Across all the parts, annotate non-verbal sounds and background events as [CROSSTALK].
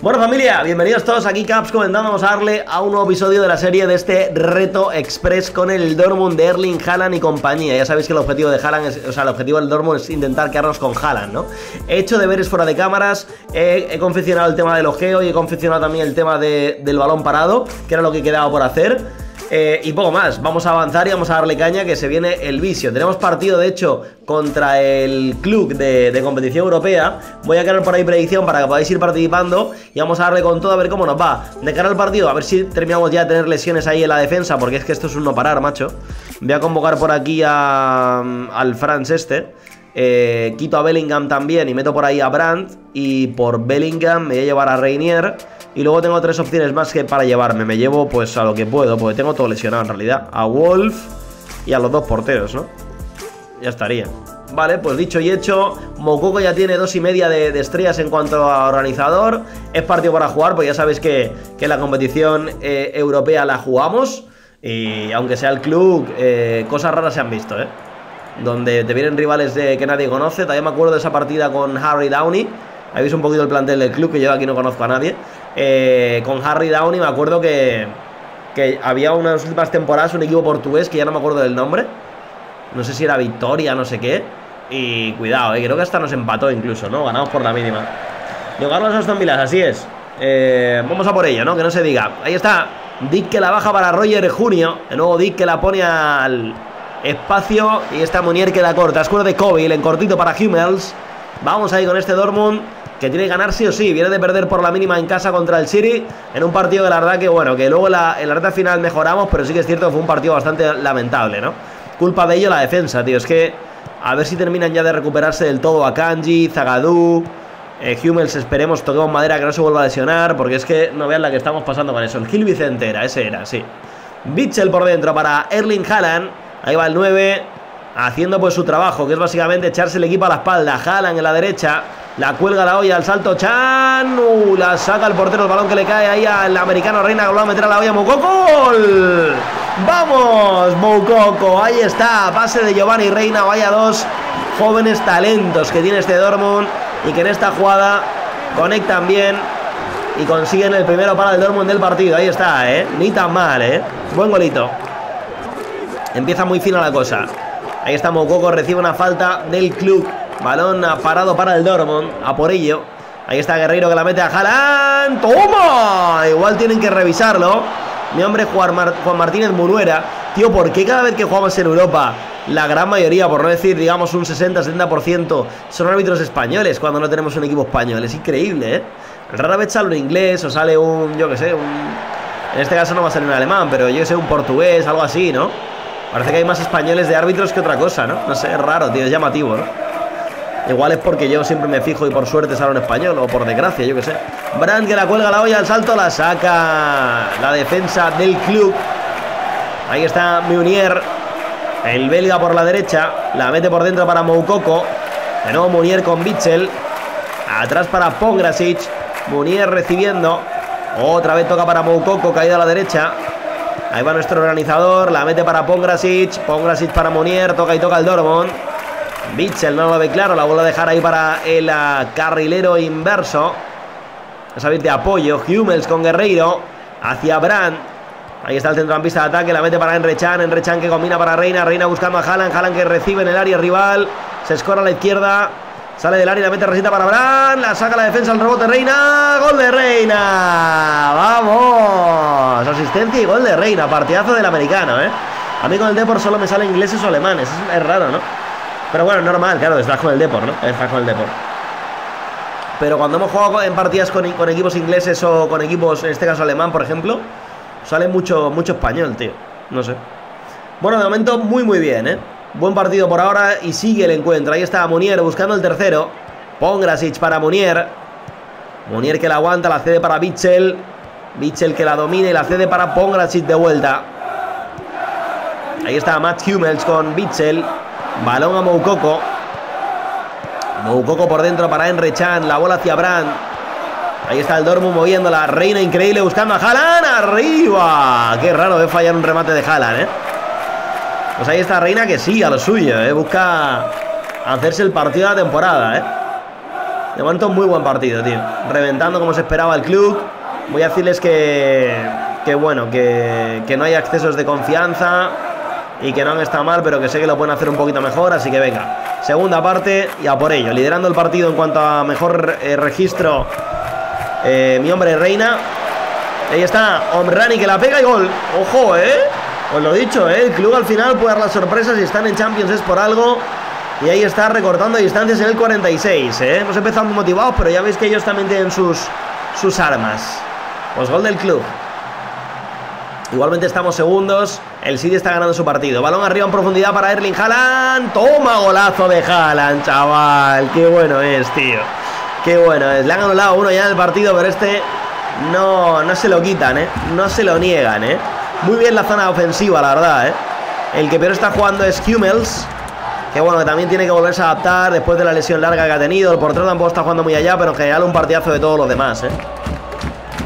Bueno familia, bienvenidos todos aquí Caps comentando, vamos a darle a un nuevo episodio de la serie de este reto express con el Dortmund de Erling Haaland y compañía. Ya sabéis que el objetivo de Haaland es, o sea, el objetivo del Dortmund es intentar quedarnos con Haaland, ¿no? He hecho deberes fuera de cámaras, he, confeccionado el tema del ojeo y he confeccionado también el tema del balón parado, que era lo que quedaba por hacer. Eh, y poco más, vamos a avanzar y vamos a darle caña que se viene el vicio. Tenemos partido, de hecho, contra el club de, competición europea. Voy a crear por ahí predicción para que podáis ir participando y vamos a darle con todo a ver cómo nos va. De cara al partido, a ver si terminamos ya de tener lesiones ahí en la defensa, porque es que esto es un no parar, macho. Voy a convocar por aquí al Franz este. Eh, quito a Bellingham también y meto por ahí a Brandt. Y por Bellingham me voy a llevar a Reinier. Y luego tengo tres opciones más que para llevarme. Me llevo pues a lo que puedo, porque tengo todo lesionado en realidad. A Wolf y a los dos porteros, ¿no? Ya estaría. Vale, pues dicho y hecho, Mokoko ya tiene dos y media de, estrellas en cuanto a organizador. Es partido para jugar, pues ya sabéis que, que la competición eh, europea la jugamos. Y aunque sea el club, eh, cosas raras se han visto, ¿eh? Donde te vienen rivales de, que nadie conoce. También me acuerdo de esa partida con Harry Downey. Habéis un poquito el plantel del club, que yo aquí no conozco a nadie. Eh, con Harry Downey me acuerdo que, que había unas últimas temporadas un equipo portugués que ya no me acuerdo del nombre. No sé si era Victoria, no sé qué. Y cuidado, eh, creo que hasta nos empató incluso, ¿no? Ganamos por la mínima. Carlos Aston Villas, así es. Eh, vamos a por ello, ¿no? Que no se diga. Ahí está. Dick que la baja para Roger Junio. De nuevo Dick que la pone al espacio. Y esta Munier queda corta. Escuela de Kobe, en cortito para Hummels. Vamos ahí con este Dortmund que tiene que ganar sí o sí. Viene de perder por la mínima en casa contra el City. En un partido de la verdad que, bueno, que luego la, en la reta final mejoramos, pero sí que es cierto que fue un partido bastante lamentable, ¿no? Culpa de ello la defensa, tío. Es que a ver si terminan ya de recuperarse del todo a Kanji, Zagadou. Eh, Hummels, esperemos, toquemos madera que no se vuelva a lesionar, porque es que no vean la que estamos pasando con eso. El Gil Vicente era, ese era, sí. Bitchel por dentro para Erling Haaland. Ahí va el 9, haciendo pues su trabajo, que es básicamente echarse el equipo a la espalda. Haaland en la derecha, la cuelga la olla al salto Chan. Uh, la saca el portero el balón que le cae ahí al americano Reina que lo va a meter a la olla Moukoko. ¡Vamos! Moukoko. Ahí está. Pase de Giovanni Reina. Vaya dos jóvenes talentos que tiene este Dortmund. Y que en esta jugada conectan bien. Y consiguen el primero para el Dortmund del partido. Ahí está, ¿eh? Ni tan mal, ¿eh? Buen golito. Empieza muy fina la cosa. Ahí está Moukoko. Recibe una falta del club. Balón parado para el Dortmund. A por ello. Ahí está Guerreiro que la mete a Haaland. ¡Toma! Igual tienen que revisarlo. Mi hombre Juan, Martínez Munuera. Tío, ¿por qué cada vez que jugamos en Europa, la gran mayoría, por no decir, digamos, un 60-70%, son árbitros españoles cuando no tenemos un equipo español? Es increíble, ¿eh? Rara vez sale un inglés o sale un, yo qué sé, un... En este caso no va a salir un alemán, pero yo que sé, un portugués, algo así, ¿no? Parece que hay más españoles de árbitros que otra cosa, ¿no? No sé, es raro, tío, es llamativo, ¿no? Igual es porque yo siempre me fijo y por suerte salgo en español o por desgracia, yo qué sé. Brand que la cuelga la olla al salto, la saca la defensa del club. Ahí está Munier, el belga por la derecha, la mete por dentro para Moukoko. De nuevo Munier con Bichel. Atrás para Pongrasic. Munier recibiendo. Otra vez toca para Moukoko, caída a la derecha. Ahí va nuestro organizador, la mete para Pongrasic. Pongrasic para Munier, toca y toca el Dortmund. Mitchell no lo ve claro, la vuelve a dejar ahí para el ah, carrilero inverso. A de apoyo. Hummels con Guerreiro. Hacia Brand. Ahí está el centrocampista de ataque. La mete para Enrechan. Enrechan que combina para Reina. Reina buscando a Haaland. Haaland que recibe en el área rival. Se escora a la izquierda. Sale del área. La mete recita para Brand. La saca la defensa. El rebote Reina. Gol de Reina. Vamos. Asistencia y gol de Reina. Partidazo del americano, ¿eh? A mí con el Depor solo me salen ingleses o alemanes. es raro, ¿no? Pero bueno, normal, claro, estás con el Depor, ¿no? Estás con el Depor. Pero cuando hemos jugado en partidas con, equipos ingleses o con equipos, en este caso alemán, por ejemplo, sale mucho, mucho español, tío. No sé. Bueno, de momento muy, muy bien, ¿eh? Buen partido por ahora y sigue el encuentro. Ahí está Munier buscando el tercero. Pongrasic para Munier. Munier que la aguanta, la cede para Bichel. Bichel que la domina y la cede para Pongrasic de vuelta. Ahí está Matt Hummels con Bichel. Balón a Moukoko. Moukoko por dentro para Enre Chan. La bola hacia Brand. Ahí está el Dortmund moviendo la reina increíble buscando a Haaland. ¡Arriba! Qué raro de fallar un remate de Haaland, ¿eh? Pues ahí está Reina que sí, a lo suyo, ¿eh? Busca hacerse el partido de la temporada, ¿eh? De momento, muy buen partido, tío. Reventando como se esperaba el club. Voy a decirles que, que bueno, que, que no hay accesos de confianza y que no han estado mal, pero que sé que lo pueden hacer un poquito mejor, así que venga. Segunda parte y a por ello. Liderando el partido en cuanto a mejor eh, registro, eh, mi hombre Reina. Ahí está, Omrani que la pega y gol. Ojo, ¿eh? Os lo dicho, ¿eh? El club al final puede dar las sorpresas y están en Champions es por algo. Y ahí está recortando distancias en el 46, ¿eh? Hemos empezado muy motivados, pero ya veis que ellos también tienen sus, sus armas. Pues gol del club. Igualmente estamos segundos. El City está ganando su partido. Balón arriba en profundidad para Erling Haaland. Toma golazo de Haaland, chaval. Qué bueno es, tío. Qué bueno es. Le han anulado uno ya el partido, pero este no, no se lo quitan, ¿eh? No se lo niegan, ¿eh? Muy bien la zona ofensiva, la verdad, ¿eh? El que peor está jugando es Hummels. Que bueno, que también tiene que volverse a adaptar después de la lesión larga que ha tenido. El portero tampoco está jugando muy allá, pero en general un partidazo de todos los demás, ¿eh?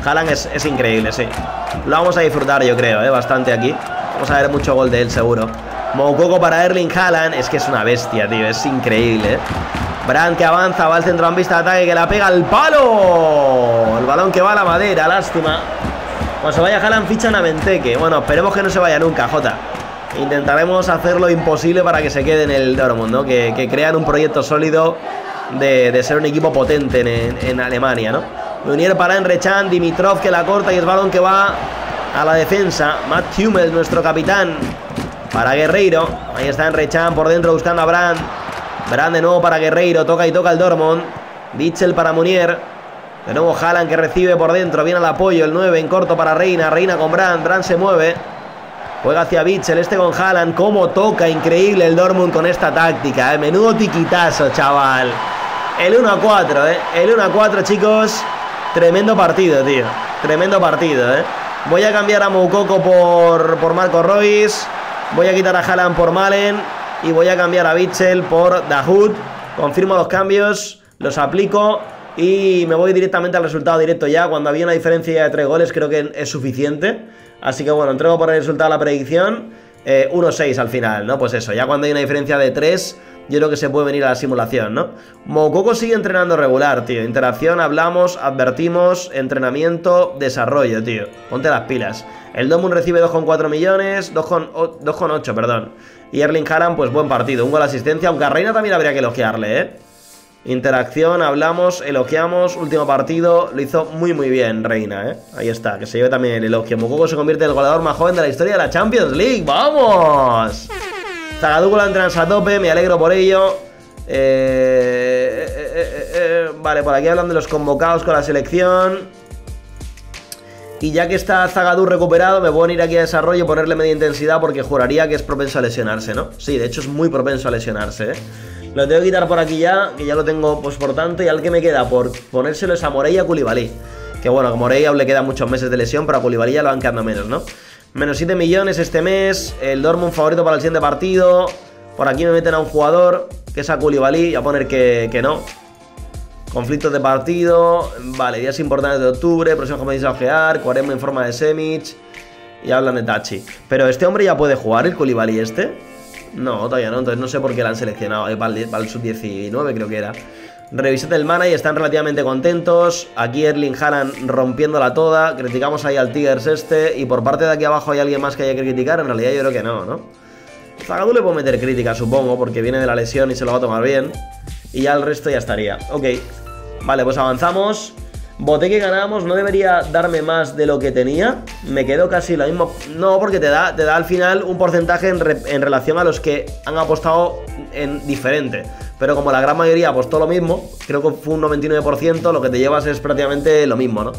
Haaland es, es increíble, sí. Lo vamos a disfrutar, yo creo, ¿eh? bastante aquí. Vamos a ver mucho gol de él, seguro. Moukoko para Erling Haaland. Es que es una bestia, tío. Es increíble, ¿eh? Brandt que avanza, va al centrocampista de ataque que la pega al palo. El balón que va a la madera, lástima. Cuando se vaya Haaland fichan a Benteke. Bueno, esperemos que no se vaya nunca, Jota. Intentaremos hacer lo imposible para que se quede en el Dortmund, ¿no? Que, crean un proyecto sólido de, ser un equipo potente en, en Alemania, ¿no? Munier para Enrechan, Dimitrov que la corta y es balón que va a la defensa. Matt Hummel, nuestro capitán, para Guerreiro. Ahí está Enrechan por dentro buscando a Brand. Brand de nuevo para Guerreiro, toca y toca el Dortmund. Ditchell para Munier. De nuevo Haaland que recibe por dentro, viene al apoyo, el 9 en corto para Reina, Reina con Brand, Brand se mueve. Juega hacia Bitzel, este con Haaland, cómo toca, increíble el Dortmund con esta táctica, ¿eh? menudo tiquitazo, chaval. El 1 a 4, ¿eh? El 1 a 4, chicos. Tremendo partido, tío. Tremendo partido, ¿eh? Voy a cambiar a Moukoko por, por Marco Royce. Voy a quitar a Haaland por Malen. Y voy a cambiar a Bitzel por Dahoud. Confirmo los cambios. Los aplico. Y me voy directamente al resultado directo ya. Cuando había una diferencia de tres goles, creo que es suficiente. Así que bueno, entrego por el resultado la predicción. 1-6 eh, al final, ¿no? Pues eso, ya cuando hay una diferencia de 3 yo creo que se puede venir a la simulación, ¿no? Mococo sigue entrenando regular, tío. Interacción, hablamos, advertimos, entrenamiento, desarrollo, tío. Ponte las pilas. El Domun recibe 2,4 millones, 2,8, perdón. Y Erling Haaland, pues buen partido, un gol asistencia, aunque a Reina también habría que elogiarle, ¿eh? Interacción, hablamos, elogiamos, último partido, lo hizo muy muy bien Reina, ¿eh? Ahí está, que se lleve también el elogio. Mococo se convierte en el goleador más joven de la historia de la Champions League, ¡vamos! Zagadugo la entrenas a tope, me alegro por ello. Eh, eh, eh, vale, por aquí hablan de los convocados con la selección. Y ya que está Zagadou recuperado, me a ir aquí a desarrollo y ponerle media intensidad porque juraría que es propenso a lesionarse, ¿no? Sí, de hecho es muy propenso a lesionarse, ¿eh? Lo tengo que quitar por aquí ya, que ya lo tengo pues por tanto. Y al que me queda por ponérselo es a Morey y a Koulibaly. Que bueno, a Morey aún le quedan muchos meses de lesión, pero a Koulibaly ya lo van quedando menos, ¿no? Menos 7 millones este mes. El Dortmund favorito para el siguiente partido. Por aquí me meten a un jugador, que es a Koulibaly. a poner que, no. Conflictos de partido. Vale, días importantes de octubre. Próximo competición a ojear. Cuarema en forma de Semich. Y hablan de Tachi. Pero este hombre ya puede jugar, el Koulibaly este. No, todavía no. Entonces no sé por qué lo han seleccionado. Eh, para el, sub-19 creo que era. Revisad el mana y están relativamente contentos. Aquí Erling Haaland rompiéndola toda. Criticamos ahí al Tigers este. Y por parte de aquí abajo hay alguien más que haya que criticar. En realidad yo creo que no, ¿no? Zagadou le puedo meter crítica, supongo, porque viene de la lesión y se lo va a tomar bien. Y ya el resto ya estaría. Ok. Vale, pues avanzamos. Boté que ganamos, no debería darme más de lo que tenía. Me quedo casi lo mismo. No, porque te da, te da al final un porcentaje en, en relación a los que han apostado en diferente pero como la gran mayoría apostó lo mismo, creo que fue un 99%, lo que te llevas es prácticamente lo mismo, ¿no?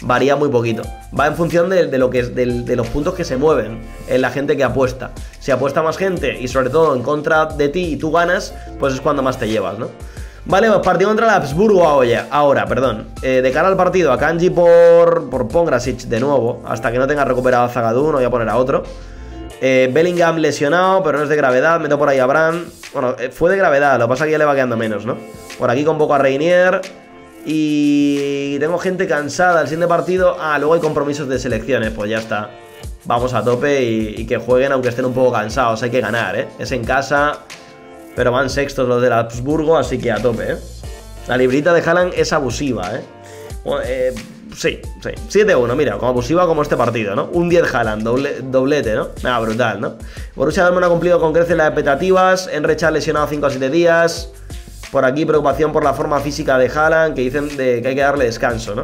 Varía muy poquito. Va en función de, lo que es, de, los puntos que se mueven en la gente que apuesta. Si apuesta más gente y sobre todo en contra de ti y tú ganas, pues es cuando más te llevas, ¿no? Vale, pues partido contra el Habsburgo ahora, ahora perdón. Eh, de cara al partido, a Kanji por, por Pongrasic de nuevo, hasta que no tenga recuperado a Zagadou, no voy a poner a otro. Eh, Bellingham lesionado, pero no es de gravedad. Meto por ahí a Bran. Bueno, eh, fue de gravedad, lo que pasa es que ya le va quedando menos, ¿no? Por aquí convoco a Reinier. Y tengo gente cansada. El siguiente partido. Ah, luego hay compromisos de selecciones. Pues ya está. Vamos a tope y, que jueguen aunque estén un poco cansados. Hay que ganar, ¿eh? Es en casa. Pero van sextos los del Habsburgo, así que a tope, ¿eh? La librita de Haaland es abusiva, ¿eh? eh sí, sí. 7-1, mira, como abusiva como este partido, ¿no? Un 10 Haaland, doblete, ¿no? Nada, brutal, ¿no? Borussia Dortmund ha cumplido con creces las expectativas. Enrech ha lesionado 5 a 7 días. Por aquí preocupación por la forma física de Haaland, que dicen de que hay que darle descanso, ¿no?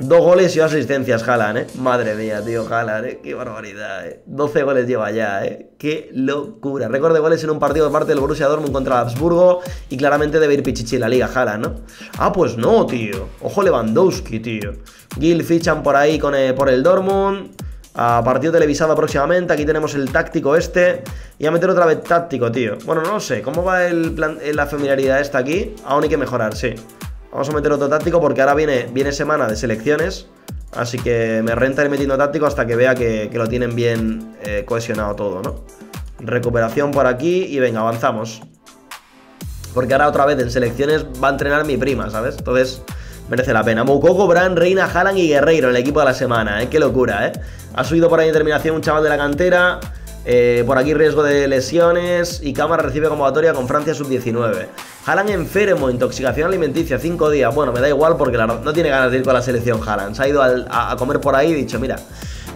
Dos goles y dos asistencias, Haaland, ¿eh? Madre mía, tío, Haaland, ¿eh? Qué barbaridad, ¿eh? 12 goles lleva ya, ¿eh? Qué locura. Récord de goles en un partido de parte del Borussia Dortmund contra Habsburgo y claramente debe ir Pichichi la liga, Haaland, ¿no? Ah, pues no, tío. Ojo Lewandowski, tío. Gil fichan por ahí con, eh, por el Dortmund. A partido televisado próximamente. Aquí tenemos el táctico este. Y a meter otra vez táctico, tío. Bueno, no sé. ¿Cómo va el plan, la familiaridad esta aquí? Aún hay que mejorar, sí. Vamos a meter otro táctico porque ahora viene, viene semana de selecciones. Así que me renta ir metiendo táctico hasta que vea que, lo tienen bien eh, cohesionado todo, ¿no? Recuperación por aquí y venga, avanzamos. Porque ahora otra vez en selecciones va a entrenar mi prima, ¿sabes? Entonces merece la pena. Moukoko, Bran, Reina, Haaland y Guerreiro en el equipo de la semana, ¿eh? Qué locura, ¿eh? Ha subido por ahí en terminación un chaval de la cantera. Eh, por aquí riesgo de lesiones y Cámara recibe convocatoria con Francia sub-19. Haaland enfermo, intoxicación alimenticia, 5 días. Bueno, me da igual porque no tiene ganas de ir con la selección Haaland. Se ha ido a, comer por ahí y dicho, mira,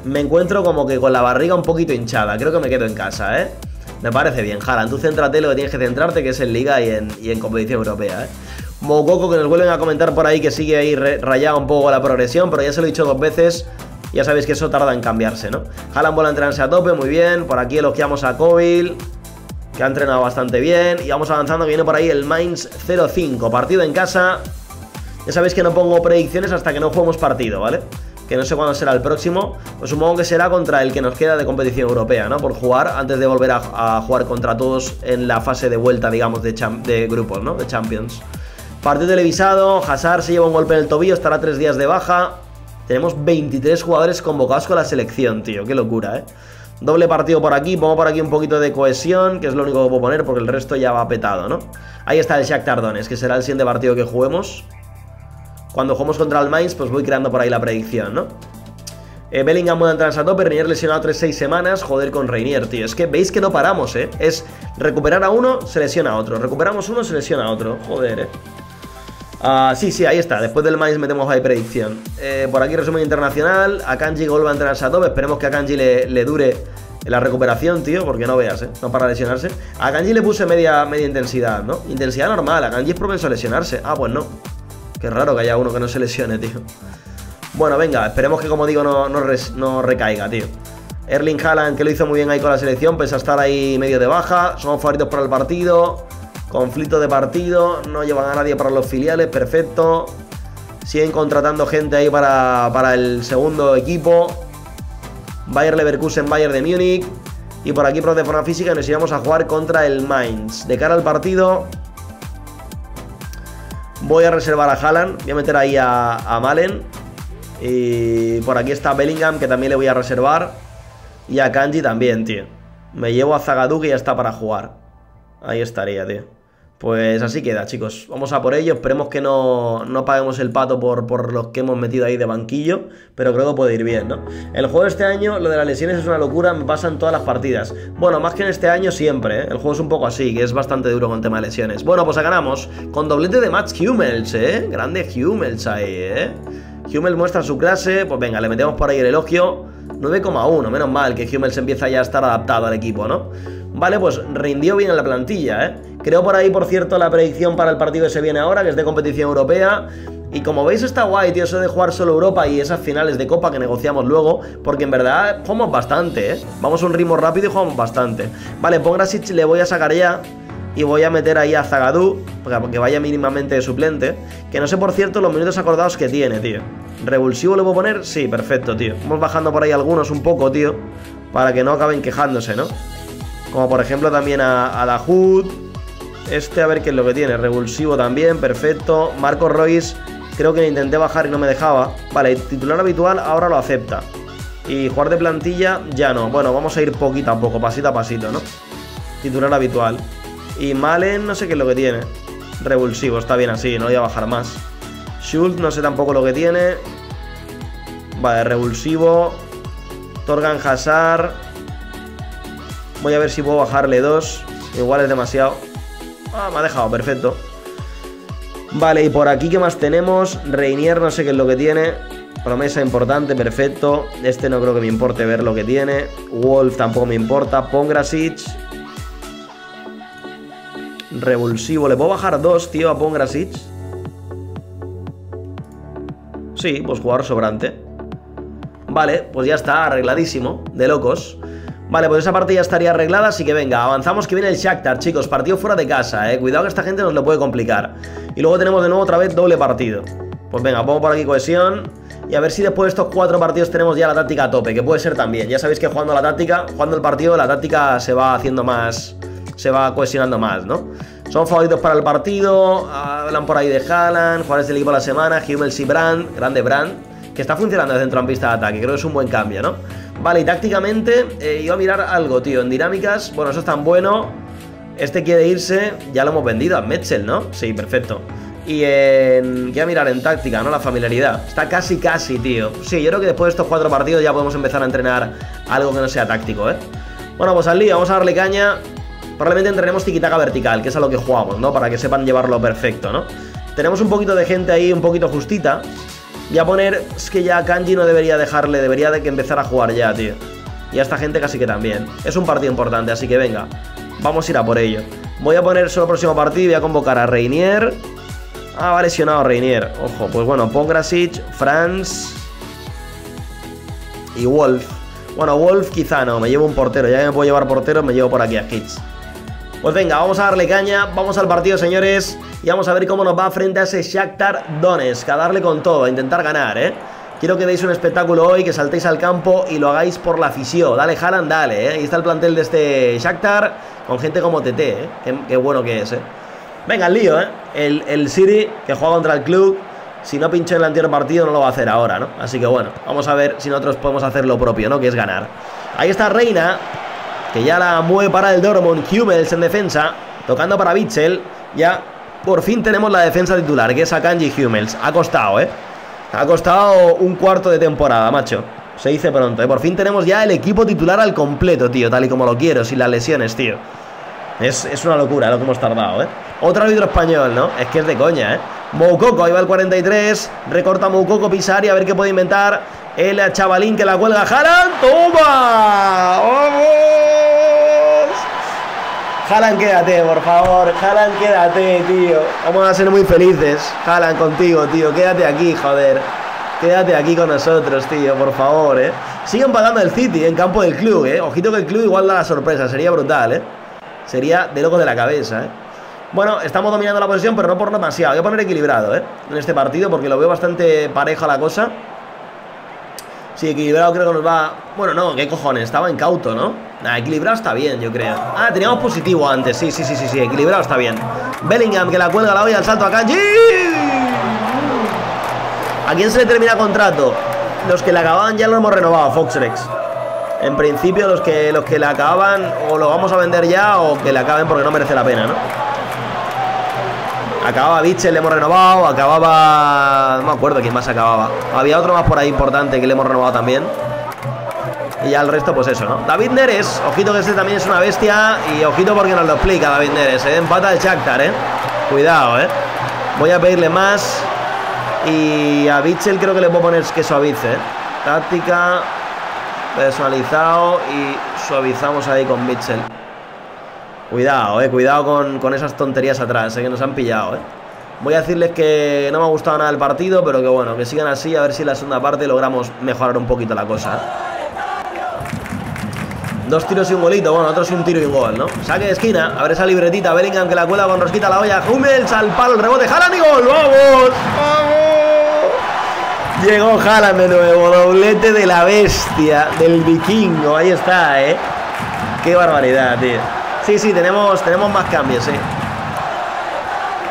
me encuentro como que con la barriga un poquito hinchada. Creo que me quedo en casa, ¿eh? Me parece bien, Haaland. Tú céntrate lo que tienes que centrarte, que es en Liga y en, competición europea, ¿eh? Mococo, que nos vuelven a comentar por ahí que sigue ahí rayado un poco la progresión, pero ya se lo he dicho dos veces. Ya sabéis que eso tarda en cambiarse, ¿no? Haaland vuelve a entrenarse a tope, muy bien. Por aquí elogiamos a Kobil, que ha entrenado bastante bien. Y vamos avanzando, viene por ahí el Mainz 05. Partido en casa. Ya sabéis que no pongo predicciones hasta que no juguemos partido, ¿vale? Que no sé cuándo será el próximo. Pues supongo que será contra el que nos queda de competición europea, ¿no? Por jugar, antes de volver a, jugar contra todos en la fase de vuelta, digamos, de, de grupos, ¿no? De Champions. Partido televisado, Hazard se lleva un golpe en el tobillo, estará tres días de baja. Tenemos 23 jugadores convocados con la selección, tío. Qué locura, ¿eh? Doble partido por aquí, pongo por aquí un poquito de cohesión, que es lo único que puedo poner porque el resto ya va petado, ¿no? Ahí está el Shakhtar Tardones, que será el siguiente partido que juguemos. Cuando juguemos contra el Mainz, pues voy creando por ahí la predicción, ¿no? Eh, Bellingham muda en tope, Reinier lesionado 3-6 semanas. Joder con Reinier, tío. Es que veis que no paramos, ¿eh? Es recuperar a uno, se lesiona a otro. Recuperamos uno, se lesiona a otro. Joder, ¿eh? Ah, sí, sí, ahí está. Después del maíz metemos ahí predicción. Eh, por aquí resumen internacional. A Kanji vuelve a entrar a tope. Esperemos que a Kanji le, dure la recuperación, tío, porque no veas, ¿eh? No para lesionarse. A Kanji le puse media, media intensidad, ¿no? Intensidad normal. A Kanji es propenso a lesionarse. Ah, pues no. Qué raro que haya uno que no se lesione, tío. Bueno, venga, esperemos que, como digo, no, no, recaiga, tío. Erling Haaland, que lo hizo muy bien ahí con la selección, pese a estar ahí medio de baja. Somos favoritos para el partido. Conflicto de partido, no llevan a nadie para los filiales, perfecto. Siguen contratando gente ahí para, para el segundo equipo. Bayer Leverkusen, Bayer de Múnich. Y por aquí, por de forma física, nos iremos a jugar contra el Mainz. De cara al partido, voy a reservar a Haaland. Voy a meter ahí a, a Malen. Y por aquí está Bellingham, que también le voy a reservar. Y a Kanji también, tío. Me llevo a Zagadou, que ya está para jugar. Ahí estaría, tío. Pues así queda, chicos. Vamos a por ello. Esperemos que no, no paguemos el pato por, por, los que hemos metido ahí de banquillo. Pero creo que puede ir bien, ¿no? El juego de este año, lo de las lesiones es una locura. Me pasa en todas las partidas. Bueno, más que en este año siempre, ¿eh? El juego es un poco así, que es bastante duro con tema de lesiones. Bueno, pues ganamos con doblete de Max Hummels, ¿eh? Grande Hummels ahí, ¿eh? Hummels muestra su clase. Pues venga, le metemos por ahí el elogio. 9,1. Menos mal que Hummels empieza ya a estar adaptado al equipo, ¿no? Vale, pues rindió bien en la plantilla, ¿eh? Creo por ahí, por cierto, la predicción para el partido que se viene ahora, que es de competición europea. Y como veis está guay, tío, eso de jugar solo Europa y esas finales de Copa que negociamos luego, porque en verdad jugamos bastante, ¿eh? Vamos a un ritmo rápido y jugamos bastante. Vale, Pongrasic le voy a sacar ya y voy a meter ahí a Zagadou, para que vaya mínimamente de suplente. Que no sé, por cierto, los minutos acordados que tiene, tío. ¿Revulsivo le puedo poner? Sí, perfecto, tío. Vamos bajando por ahí algunos un poco, tío, para que no acaben quejándose, ¿no? Como por ejemplo también a, a Este a ver qué es lo que tiene. Revulsivo también, perfecto. Marco Royce, creo que le intenté bajar y no me dejaba. Vale, titular habitual ahora lo acepta. Y jugar de plantilla ya no. Bueno, vamos a ir poquito a poco, pasito a pasito, ¿no? Titular habitual. Y Malen no sé qué es lo que tiene. Revulsivo, está bien así, no voy a bajar más. Schultz no sé tampoco lo que tiene. Vale, revulsivo. Torgan Hazard. Voy a ver si puedo bajarle dos. Igual es demasiado. Ah, me ha dejado, perfecto. Vale, y por aquí, ¿qué más tenemos? Reinier, no sé qué es lo que tiene. Promesa importante, perfecto. Este no creo que me importe ver lo que tiene. Wolf tampoco me importa. Pongrasic. Revulsivo. ¿Le puedo bajar dos, tío, a Pongrasic? Sí, pues jugador sobrante. Vale, pues ya está, arregladísimo. De locos. Vale, pues esa parte ya estaría arreglada, así que venga, avanzamos que viene el Shakhtar, chicos, partido fuera de casa, eh, cuidado que esta gente nos lo puede complicar. Y luego tenemos de nuevo otra vez doble partido. Pues venga, pongo por aquí cohesión y a ver si después de estos cuatro partidos tenemos ya la táctica a tope, que puede ser también. Ya sabéis que jugando la táctica, jugando el partido, la táctica se va haciendo más, se va cohesionando más, ¿no? Son favoritos para el partido, hablan por ahí de Haaland, jugadores del equipo de la semana, Hummels y Brand, grande Brand, que está funcionando de centrocampista de ataque, creo que es un buen cambio, ¿no? Vale, y tácticamente eh, iba a mirar algo, tío. En dinámicas, bueno, eso es tan bueno. Este quiere irse, ya lo hemos vendido a Metzel, ¿no? Sí, perfecto. Y en... ¿Qué a mirar en táctica, no? La familiaridad. Está casi, casi, tío. Sí, yo creo que después de estos cuatro partidos ya podemos empezar a entrenar algo que no sea táctico, ¿eh? Bueno, pues al lío, vamos a darle caña. Probablemente entrenemos tiquitaca vertical, que es a lo que jugamos, ¿no? Para que sepan llevarlo perfecto, ¿no? Tenemos un poquito de gente ahí, un poquito justita. Y a poner, es que ya Kanji no debería dejarle, debería de que empezar a jugar ya, tío. Y a esta gente casi que también. Es un partido importante, así que venga, vamos a ir a por ello. Voy a poner solo próximo partido y voy a convocar a Reinier. Ah, va lesionado Reinier. Ojo, pues bueno, Pongrasic, Franz y Wolf. Bueno, Wolf quizá no, me llevo un portero. Ya que me puedo llevar portero, me llevo por aquí a Hits. Pues venga, vamos a darle caña, vamos al partido, señores, y vamos a ver cómo nos va frente a ese Shakhtar Donetsk, a darle con todo, a intentar ganar, ¿eh? Quiero que deis un espectáculo hoy, que saltéis al campo y lo hagáis por la afición. Dale, Haaland, dale, ¿eh? Ahí está el plantel de este Shakhtar, con gente como TT, ¿eh? Qué, bueno que es, ¿eh? Venga, el lío, ¿eh? El, el City, que juega contra el club, si no pinchó en el anterior partido no lo va a hacer ahora, ¿no? Así que bueno, vamos a ver si nosotros podemos hacer lo propio, ¿no? Que es ganar. Ahí está Reina, ya la mueve para el Dortmund. Hummels en defensa, tocando para Bitzel. Ya por fin tenemos la defensa titular, que es a Kanji Hummels. Ha costado, ¿eh? Ha costado un cuarto de temporada, macho. Se dice pronto, ¿eh? Por fin tenemos ya el equipo titular al completo, tío, tal y como lo quiero, sin las lesiones, tío. Es, es una locura lo que hemos tardado, ¿eh? Otro árbitro español, ¿no? Es que es de coña, ¿eh? Moukoko, ahí va el 43. Recorta Moukoko, Pisari, a ver qué puede inventar. El chavalín que la cuelga. ¡Jalan! ¡Toma! ¡Vamos! Jalan, quédate, por favor. Jalan, quédate, tío. Vamos a ser muy felices. Jalan contigo, tío. Quédate aquí, joder. Quédate aquí con nosotros, tío, por favor, eh. Siguen pagando el City en campo del club, eh. Ojito que el club igual da la sorpresa. Sería brutal, eh. Sería de loco de la cabeza, eh. Bueno, estamos dominando la posición, pero no por demasiado. Voy a poner equilibrado, ¿eh? En este partido, porque lo veo bastante pareja la cosa. Sí, equilibrado creo que nos va... Bueno, no, ¿qué cojones? Estaba incauto, ¿no? Nah, equilibrado está bien, yo creo Ah, teníamos positivo antes, sí, sí, sí, sí, sí Equilibrado está bien Bellingham, que la cuelga la olla al salto a Kanji ¿A quién se le termina contrato? Los que le acababan ya lo hemos renovado, Foxrex En principio los que, los que le acababan O lo vamos a vender ya o que le acaben porque no merece la pena, ¿no? Acababa Bichel, le hemos renovado. Acababa. No me acuerdo quién más acababa. Había otro más por ahí importante que le hemos renovado también. Y ya el resto, pues eso, ¿no? David Neres, ojito que este también es una bestia. Y ojito porque nos lo explica David Neres, ¿eh? Empata el Shakhtar, ¿eh? Cuidado, ¿eh? Voy a pedirle más. Y a Bichel creo que le puedo poner que suavice, ¿eh? Táctica. Personalizado. Y suavizamos ahí con Bichel. Cuidado, eh, cuidado con, esas tonterías atrás, eh, que nos han pillado, eh. Voy a decirles que no me ha gustado nada el partido, pero que bueno, que sigan así, a ver si en la segunda parte logramos mejorar un poquito la cosa. Eh. Dos tiros y un golito, bueno, otros un tiro y un gol, ¿no? Saque de esquina, abre esa libretita, Bellingham que la cuela con rosquita la olla, Hummels al palo, el rebote, Haaland y gol, ¡vamos! ¡Vamos! Llegó Haaland de nuevo, doblete de la bestia, del vikingo, ahí está, ¿eh? Qué barbaridad, tío. Sí, sí, tenemos, tenemos más cambios, sí.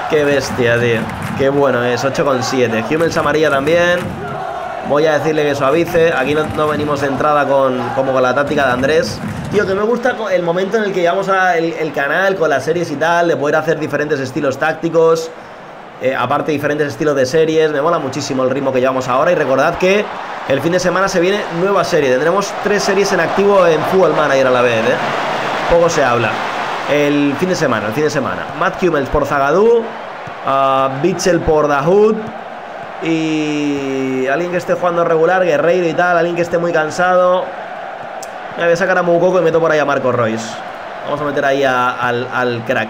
Qué bestia, tío. Qué bueno es, 8,7. Humans amarilla también. Voy a decirle que suavice. Aquí no, venimos de entrada con, como con la táctica de Andrés. Tío, que me gusta el momento en el que llevamos el, canal con las series y tal, de poder hacer diferentes estilos tácticos. Eh, aparte diferentes estilos de series, me mola muchísimo el ritmo que llevamos ahora y recordad que el fin de semana se viene nueva serie, tendremos tres series en activo en Football Manager a la vez, ¿eh? Poco se habla. El fin de semana, el fin de semana. Matt Hummels por Zagadou. Bitzel por Dahoud. Y alguien que esté jugando regular, Guerreiro y tal, alguien que esté muy cansado. Me voy a sacar a Mukoko y meto por ahí a Marco Royce. Vamos a meter ahí al, al crack.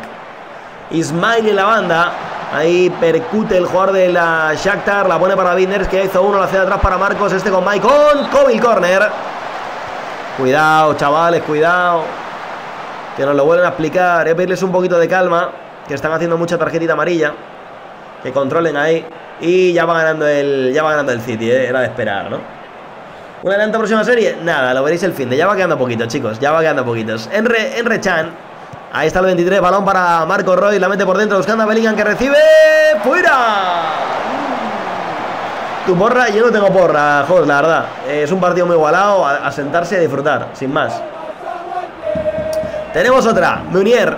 Ismail y la banda. Ahí percute el jugador de la Shakhtar. La pone para Binders que hizo uno. La hace atrás para Marcos. Este con Mike con Kobe Corner. Cuidado, chavales, cuidado. Que nos lo vuelven a explicar. Voy a pedirles un poquito de calma. Que están haciendo mucha tarjetita amarilla. Que controlen ahí. Y ya va ganando el, ya va ganando el City, ¿eh? era de esperar, ¿no? ¿Una adelanta próxima serie? Nada, lo veréis el fin de. Ya va quedando poquito, chicos. Ya va quedando poquitos. Enre, Enre Chan. Ahí está el 23. Balón para Marco Roy. La mete por dentro buscando a Bellingham que recibe. ¡Fuera! Tu porra, yo no tengo porra, joder, la verdad. Es un partido muy igualado. A, sentarse y a disfrutar, sin más. Tenemos otra. Munier.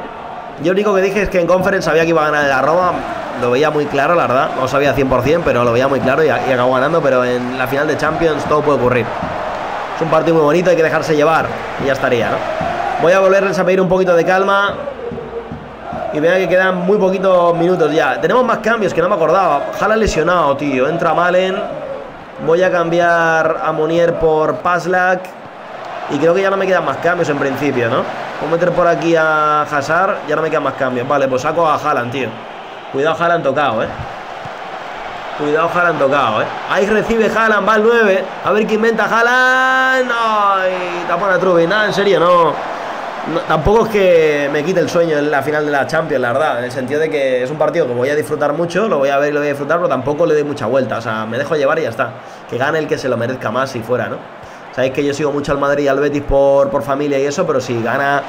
Yo lo único que dije es que en conference sabía que iba a ganar la Roma lo veía muy claro, la verdad. No sabía 100%, pero lo veía muy claro y, y acabó ganando. Pero en la final de Champions todo puede ocurrir. Es un partido muy bonito, hay que dejarse llevar y ya estaría, ¿no? Voy a volverles a pedir un poquito de calma. Y vean que quedan muy poquitos minutos ya. Tenemos más cambios que no me acordaba. Jala lesionado, tío. Entra Malen. Voy a cambiar a Monier por Paslak. Y creo que ya no me quedan más cambios en principio, ¿no? Voy a meter por aquí a Hazard. Ya no me quedan más cambios. Vale, pues saco a Haaland, tío. Cuidado, Haaland tocado, ¿eh? Cuidado, Haaland tocado, ¿eh? Ahí recibe Haaland, va al 9. A ver qué inventa Haaland. ¡Ay! Tapón a Trubi. Nada, en serio, no, Tampoco es que me quite el sueño en la final de la Champions, la verdad. En el sentido de que es un partido que voy a disfrutar mucho, lo voy a ver y lo voy a disfrutar, pero tampoco le doy mucha vuelta. O sea, me dejo llevar y ya está. Que gane el que se lo merezca más si fuera, ¿no? Sabéis que yo sigo mucho al Madrid y al Betis por, por familia y eso, pero si gana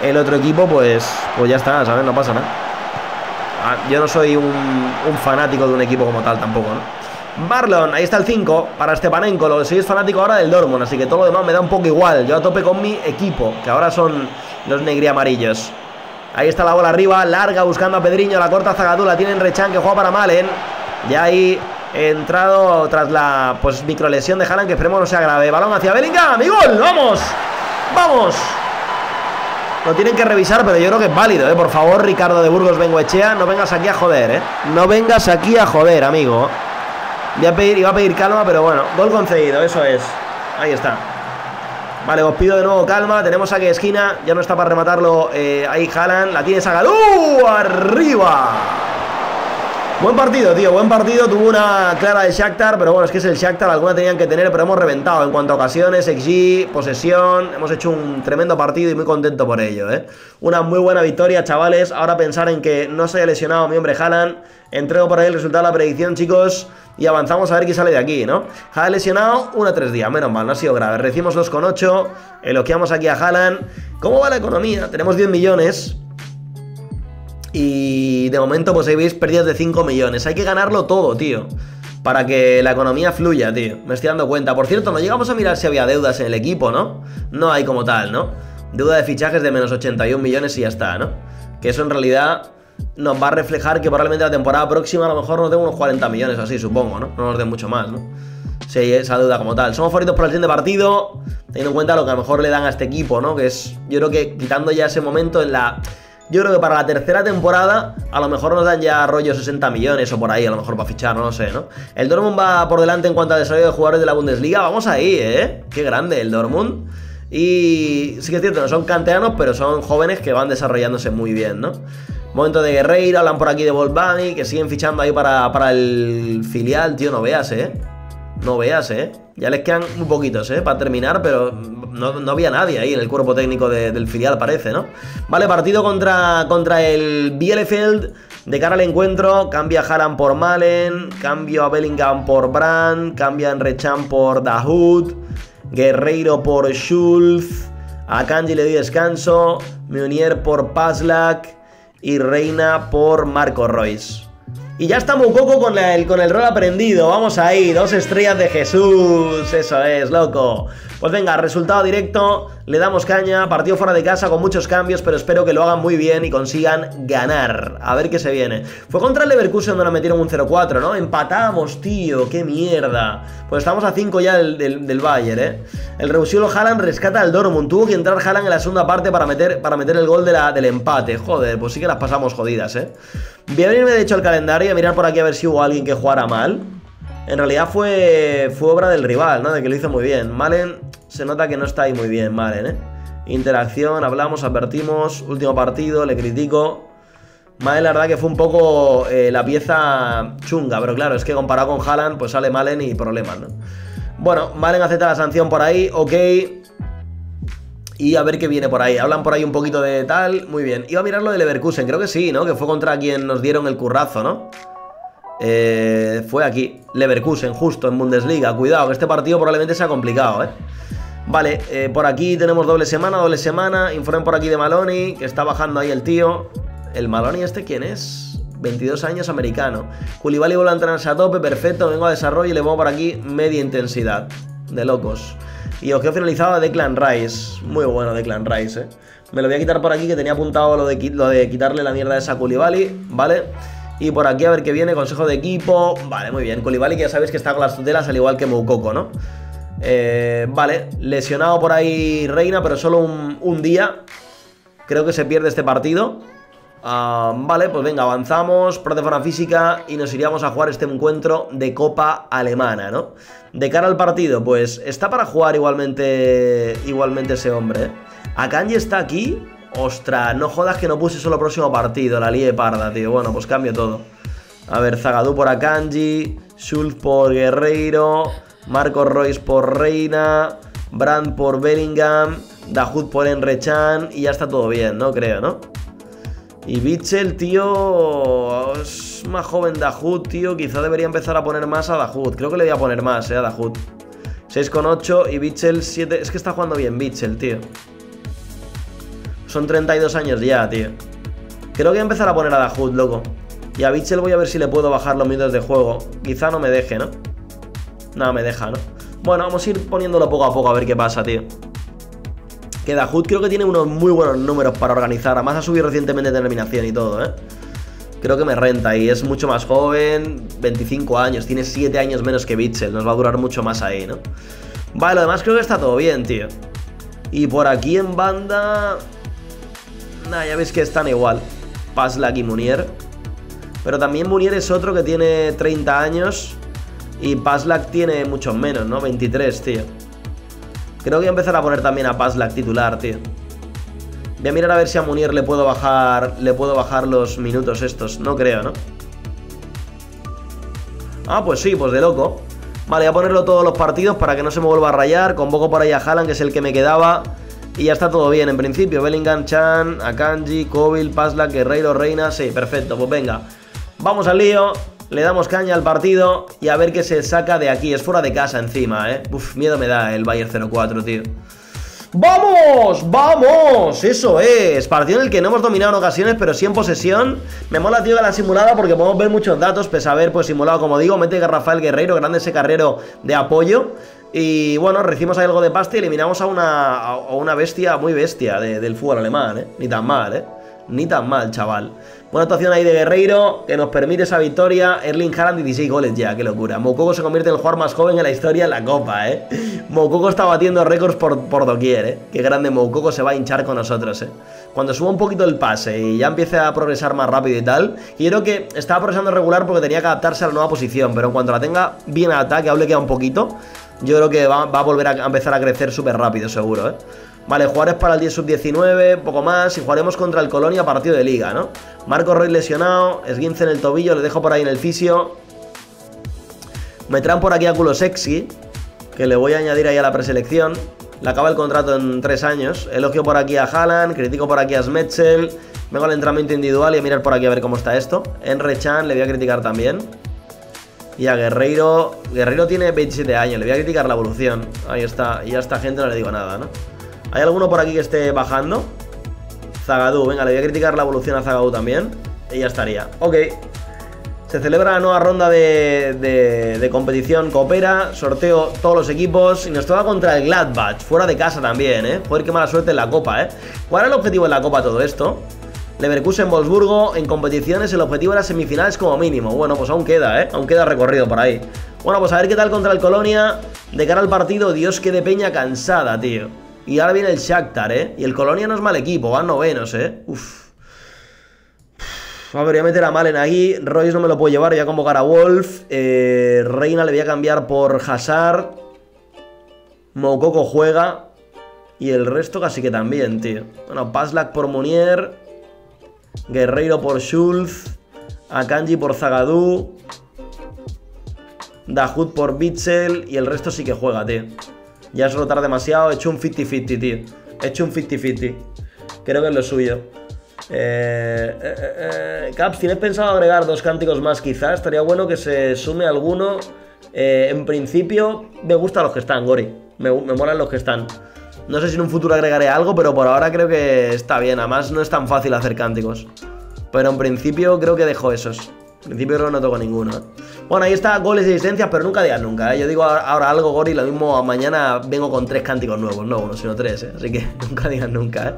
el otro equipo, pues, pues ya está, ¿sabes? No pasa nada. Ah, yo no soy un, fanático de un equipo como tal tampoco, ¿no? Barlon, ahí está el 5 para Stepanenko. Lo que soy es fanático ahora del Dortmund, así que todo lo demás me da un poco igual. Yo a tope con mi equipo, que ahora son los negri amarillos. Ahí está la bola arriba, larga buscando a Pedriño, la corta Zagadula, tienen Rechan que juega para Malen. Ya ahí entrado tras la pues microlesión de Haaland, que esperemos no sea grave. Balón hacia Bellingham y gol, vamos, vamos. Lo tienen que revisar, pero yo creo que es válido, ¿eh? Por favor, Ricardo de Burgos Bengoechea, no vengas aquí a joder, ¿eh? No vengas aquí a joder, amigo. Voy a pedir, iba a pedir calma, pero bueno, gol concedido, eso es. Ahí está. Vale, os pido de nuevo calma. Tenemos aquí esquina, ya no está para rematarlo. Eh, ahí jalan, la tiene Sagalú. ¡Arriba! Buen partido, tío, buen partido. Tuvo una clara de Shakhtar, pero bueno, es que es el Shakhtar, alguna tenían que tener, pero hemos reventado en cuanto a ocasiones, XG, posesión. Hemos hecho un tremendo partido y muy contento por ello, ¿eh? Una muy buena victoria, chavales. Ahora pensar en que no se haya lesionado mi hombre Haaland. Entrego por ahí el resultado de la predicción, chicos, y avanzamos a ver qué sale de aquí, ¿no? Haaland lesionado, una tres días, menos mal, no ha sido grave. Recibimos 2,8, elogiamos aquí a Haaland. ¿Cómo va la economía? Tenemos 10 millones. Y de momento, pues ahí veis pérdidas de 5 millones. Hay que ganarlo todo, tío. Para que la economía fluya, tío. Me estoy dando cuenta. Por cierto, no llegamos a mirar si había deudas en el equipo, ¿no? No hay como tal, ¿no? Deuda de fichajes de menos 81 millones y ya está, ¿no? Que eso en realidad nos va a reflejar que probablemente la temporada próxima a lo mejor nos den unos 40 millones, así supongo, ¿no? No nos den mucho más, ¿no? Hay esa deuda como tal. Somos favoritos por el siguiente partido, teniendo en cuenta lo que a lo mejor le dan a este equipo, ¿no? Que es, yo creo que quitando ya ese momento en la yo creo que para la tercera temporada a lo mejor nos dan ya rollo 60 millones o por ahí, a lo mejor para fichar, no lo sé, ¿no? El Dortmund va por delante en cuanto al desarrollo de jugadores de la Bundesliga. Vamos ahí, ¿eh? Qué grande el Dortmund. Y sí que es cierto, no son canteranos, pero son jóvenes que van desarrollándose muy bien, ¿no? Momento de Guerreiro, hablan por aquí de Volvani, que siguen fichando ahí para, para el filial, tío, no veas, ¿eh? No veas, ¿eh? Ya les quedan muy poquitos, ¿eh? Para terminar, pero no, había nadie ahí en el cuerpo técnico del filial, parece, ¿no? Vale, partido contra, contra el Bielefeld. De cara al encuentro, cambia Haran por Malen, cambio a Bellingham por Brand, cambia en Rechan por Dahoud, Guerreiro por Schulz, a Kanji le di descanso, Meunier por Paslak y Reina por Marco Royce. Y ya está Mukoko con el, con el rol aprendido. Vamos ahí, dos estrellas de Jesús. Eso es, loco. Pues venga, resultado directo, le damos caña, partido fuera de casa con muchos cambios, pero espero que lo hagan muy bien y consigan ganar. A ver qué se viene. Fue contra el Leverkusen donde nos metieron un 0-4, ¿no? Empatamos, tío, qué mierda. Pues estamos a 5 ya del, del, Bayern, ¿eh? El Reusiolo Haaland rescata al Dortmund. Tuvo que entrar Haaland en la segunda parte para meter, para meter el gol de la, del empate. Joder, pues sí que las pasamos jodidas, ¿eh? Voy a venirme de hecho al calendario y a mirar por aquí a ver si hubo alguien que jugara mal. En realidad fue, fue obra del rival, ¿no? De que lo hizo muy bien. Malen se nota que no está ahí muy bien, Malen, ¿eh? Interacción, hablamos, advertimos, último partido, le critico. Malen la verdad que fue un poco eh, la pieza chunga, pero claro, es que comparado con Haaland, pues sale Malen y problemas, ¿no? Bueno, Malen acepta la sanción por ahí, ok. Y a ver qué viene por ahí. Hablan por ahí un poquito de tal. Muy bien. Iba a mirar lo de Leverkusen. Creo que sí, ¿no? Que fue contra quien nos dieron el currazo, ¿no? Eh, fue aquí. Leverkusen, justo en Bundesliga. Cuidado, que este partido probablemente sea complicado, ¿eh? Vale, eh, por aquí tenemos doble semana, doble semana. Informen por aquí de Maloney, que está bajando ahí el tío. ¿El Maloney este quién es? 22 años americano. Culibali vuelve a entrenarse a tope, perfecto. Vengo a desarrollo y le pongo por aquí media intensidad. De locos. Y os quedo finalizado a Declan Rice. Muy bueno Declan Rice, ¿eh? Me lo voy a quitar por aquí, que tenía apuntado lo de, lo de quitarle la mierda a esa Koulibaly, ¿vale? Y por aquí a ver qué viene, consejo de equipo. Vale, muy bien. Koulibaly que ya sabéis que está con las tutelas al igual que Moukoko, ¿no? Eh, vale, lesionado por ahí Reina, pero solo un, día. Creo que se pierde este partido. Ah, vale, pues venga, avanzamos, pro de forma física y nos iríamos a jugar este encuentro de Copa Alemana, ¿no? De cara al partido, pues está para jugar igualmente igualmente ese hombre. ¿eh? Akanji está aquí. Ostras, no jodas que no puse solo próximo partido, la lie parda, tío. Bueno, pues cambio todo. A ver, Zagadou por Akanji, Schultz por Guerreiro, Marco Royce por Reina, Brand por Bellingham, Dahoud por Enrechan y ya está todo bien, ¿no? Creo, ¿no? Y Bichel, tío, es más joven Dahoud, tío. Quizá debería empezar a poner más a Dahoud. Creo que le voy a poner más, eh, a Dahoud. 6,8 y Bichel 7. Es que está jugando bien Bichel, tío. Son 32 años ya, tío. Creo que voy a empezar a poner a Dahoud, loco. Y a Bichel voy a ver si le puedo bajar los minutos de juego. Quizá no me deje, ¿no? No, me deja, ¿no? Bueno, vamos a ir poniéndolo poco a poco a ver qué pasa, tío. Que Dahoud creo que tiene unos muy buenos números para organizar. Además ha subido recientemente determinación y todo, ¿eh? Creo que me renta y es mucho más joven, 25 años, tiene 7 años menos que Bitzel, nos va a durar mucho más ahí, ¿no? Vale, lo demás creo que está todo bien, tío. Y por aquí en banda... Nah, ya veis que están igual. Paslak y Munier. Pero también Munier es otro que tiene 30 años y Paslak tiene muchos menos, ¿no? 23, tío. Creo que voy a empezar a poner también a Paslak titular, tío. Voy a mirar a ver si a Munir le puedo bajar. Le puedo bajar los minutos estos. No creo, ¿no? Ah, pues sí, pues de loco. Vale, voy a ponerlo todos los partidos para que no se me vuelva a rayar. Convoco por ahí a Haaland, que es el que me quedaba. Y ya está todo bien, en principio. Bellingham, Chan, Akanji, Kobil, Paslak, Guerreiro, Reina. Sí, perfecto, pues venga. Vamos al lío. Le damos caña al partido y a ver qué se saca de aquí. Es fuera de casa encima, ¿eh? Uf, miedo me da el Bayern 04, tío. ¡Vamos! ¡Vamos! Eso es. Partido en el que no hemos dominado en ocasiones, pero sí en posesión. Me mola, tío, la simulada porque podemos ver muchos datos, pese a haber, pues, simulado, como digo. Mete Rafael Guerreiro, grande ese carrero de apoyo. Y bueno, recibimos algo de pasta y eliminamos a una, a una bestia muy bestia del fútbol alemán, ¿eh? Ni tan mal, ¿eh? Ni tan mal, chaval. Buena actuación ahí de Guerreiro, que nos permite esa victoria. Erling Haaland, 16 goles ya, qué locura. Mococo se convierte en el jugador más joven en la historia en la Copa, ¿eh? Mococo está batiendo récords por, por doquier, ¿eh? Qué grande Mococo se va a hinchar con nosotros, ¿eh? Cuando suba un poquito el pase y ya empiece a progresar más rápido y tal, y creo que estaba progresando regular porque tenía que adaptarse a la nueva posición, pero en cuanto la tenga bien a ataque, hable queda un poquito, yo creo que va, a volver a empezar a crecer súper rápido, seguro, ¿eh? Vale, jugar es para el 10 sub-19, poco más. Y jugaremos contra el Colonia partido de liga, ¿no? Marco Roy lesionado, esguince en el tobillo, le dejo por ahí en el fisio. Me traen por aquí a culo sexy, que le voy a añadir ahí a la preselección. Le acaba el contrato en tres años. Elogio por aquí a Haaland, critico por aquí a Smetzel. Vengo al entrenamiento individual y a mirar por aquí a ver cómo está esto. Enre Chan le voy a criticar también. Y a Guerreiro. Guerreiro tiene 27 años, le voy a criticar la evolución. Ahí está. Y a esta gente no le digo nada, ¿no? ¿Hay alguno por aquí que esté bajando? Zagadou, venga, le voy a criticar la evolución a Zagadou también Y ya estaría, ok Se celebra la nueva ronda de, de, competición Coopera, sorteo todos los equipos Y nos toca contra el Gladbach, fuera de casa también, eh Joder, qué mala suerte en la Copa, eh ¿Cuál era el objetivo en la Copa todo esto? Leverkusen, Wolfsburgo, en competiciones el objetivo era semifinales como mínimo Bueno, pues aún queda, eh, aún queda recorrido por ahí Bueno, pues a ver qué tal contra el Colonia De cara al partido, Dios que de peña cansada, tío y ahora viene el Shakhtar, ¿eh? Y el Colonia no es mal equipo, van novenos, ¿eh? Uf. A ver, voy a meter a Malen ahí. Royce no me lo puedo llevar, voy a convocar a Wolf. Eh, Reina le voy a cambiar por Hazard. Moukoko juega. Y el resto casi que también, tío. Bueno, Paslak por Munier. Guerreiro por Schulz. Akanji por Zagadou. Dahoud por Bitzel. Y el resto sí que juega, tío. Ya es rotar demasiado. He hecho un 50-50, tío. He hecho un 50-50. Creo que es lo suyo. Eh, eh, eh, Caps, ¿tienes pensado agregar dos cánticos más quizás? Estaría bueno que se sume alguno. en principio, me gustan los que están, Gori. Me, me molan los que están. No sé si en un futuro agregaré algo, pero por ahora creo que está bien. Además, no es tan fácil hacer cánticos. Pero en principio creo que dejo esos. En principio creo que no toco ninguno. Bueno, ahí está goles y asistencias, pero nunca digas nunca. Yo digo ahora algo, Gori, lo mismo mañana vengo con tres cánticos nuevos. No uno, sino tres, ¿eh? Así que [LAUGHS] nunca digas nunca, ¿eh?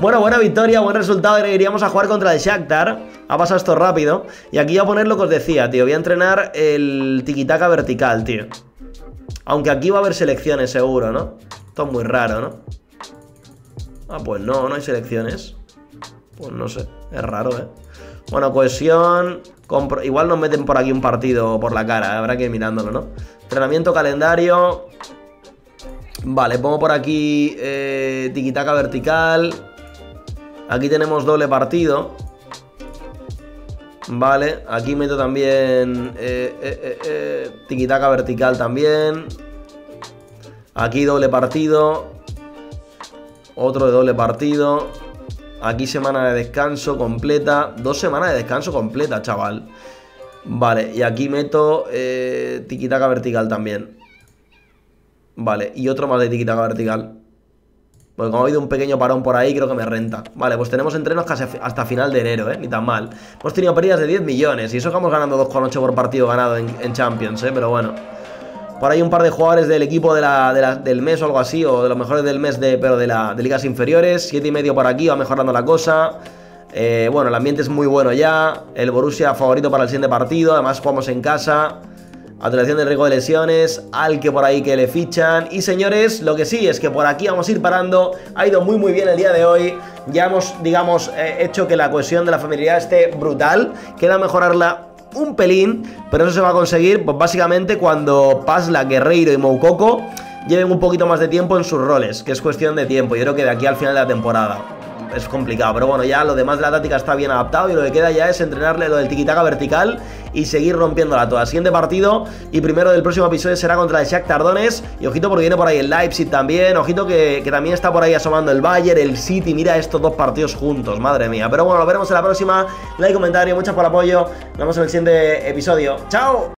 Bueno, buena victoria, buen resultado. Iríamos a jugar contra el Shakhtar. Ha pasado esto rápido. Y aquí voy a poner lo que os decía, tío. Voy a entrenar el tiquitaca vertical, tío. Aunque aquí va a haber selecciones, seguro, ¿no? Esto es muy raro, ¿no? Ah, pues no, no hay selecciones. Pues no sé, es raro, ¿eh? Bueno, cohesión. Igual nos meten por aquí un partido por la cara, habrá que ir mirándolo, ¿no? Entrenamiento, calendario. Vale, pongo por aquí eh, tiquitaca vertical. Aquí tenemos doble partido. Vale, aquí meto también eh, eh, eh, tiquitaca vertical también. Aquí doble partido. Otro de doble partido. Aquí semana de descanso completa. Dos semanas de descanso completa, chaval. Vale, y aquí meto tiquitaca vertical también. Vale, y otro más de tiquitaca vertical. Porque como ha habido un pequeño parón por ahí, creo que me renta. Vale, pues tenemos entrenos casi hasta final de enero, ¿eh? Ni tan mal. Hemos tenido pérdidas de 10 millones y eso que vamos ganando 2,8 por partido ganado en, Champions, ¿eh? Pero bueno. Por ahí un par de jugadores del equipo del mes o algo así, o de los mejores del mes, de, pero de, la, de ligas inferiores. Siete y medio por aquí, va mejorando la cosa. Eh, bueno, el ambiente es muy bueno ya. El Borussia favorito para el siguiente partido. Además, jugamos en casa. Atracción del riesgo de lesiones, al que por ahí que le fichan. Y señores, lo que sí es que por aquí vamos a ir parando. Ha ido muy muy bien el día de hoy. Ya hemos, digamos, eh, hecho que la cohesión de la familia esté brutal. Queda mejorarla un pelín, pero eso se va a conseguir, pues básicamente cuando Pasla, Guerreiro y Moukoko lleven un poquito más de tiempo en sus roles, que es cuestión de tiempo. Yo creo que de aquí al final de la temporada es complicado. Pero bueno, ya lo demás de la táctica está bien adaptado y lo que queda ya es entrenarle lo del tiquitaca vertical y seguir rompiéndola toda. Siguiente partido y primero del próximo episodio será contra el Shakhtar Tardones. Y ojito porque viene por ahí el Leipzig también. Ojito que, que, también está por ahí asomando el Bayern, el City. Mira estos dos partidos juntos, madre mía. Pero bueno, lo veremos en la próxima. Like, comentario, muchas por el apoyo. Nos vemos en el siguiente episodio. ¡Chao!